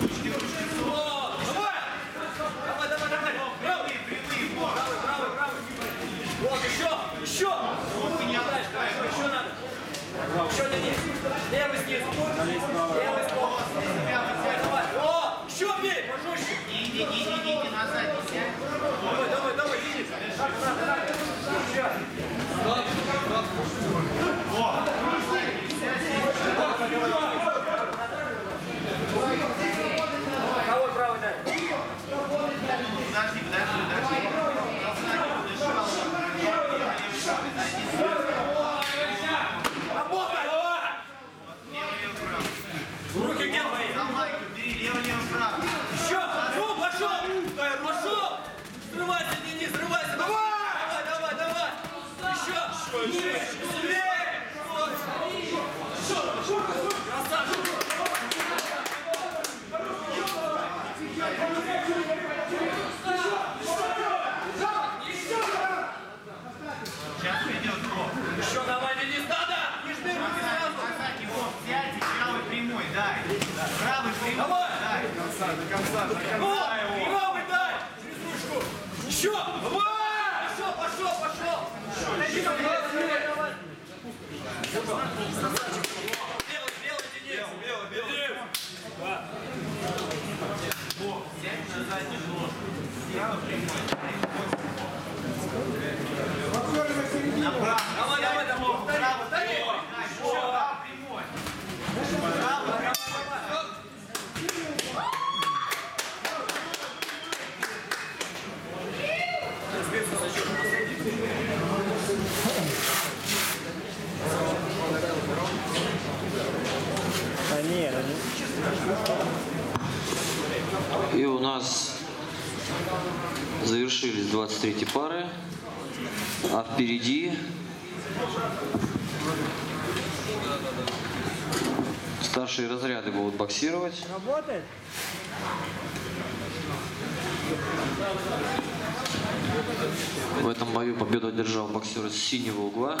ручки, О, давай! Давай, давай, давай! Правый, прямые! Правый, правый, правый! Вот, еще! Еще! Вот, не отдашь, хорошо, еще надо! Еще Денис! Левый снизу! Левый сбоку! Давай! О! Еще бей! Пожестче! Иди, иди, иди назад, не сядь. Давай, давай, давай, Денис! Еще! Кого правый дай? Подожди, подожди, подожди. Работай! Давай! Лево, лево, право. Руки где твои? За майку бери, лево, лево, право. Еще! Ну, пошел! Пошел! Срывайся, Денис, срывайся! Давай! Давай, давай, давай! Еще! Еще! Сильнее! Красавчик! Сейчас придет блок. Еще давай, Денис, надо! Не жми руки сразу! Назад его правый дай! Через ручку! Еще! Давай! Пошел, пошел! Давай! Белый, белый, Денис! Белый, белый! Взять на заднюю ножку. Правый прямой. Направо. Давай, давай, давай! Повтори, повтори! Дай, еще, правый прямой. Правый прямой. А нет, И у нас завершились 23 пары, а впереди старшие разряды будут боксировать. работает? Этом бою победу одержал боксер из синего угла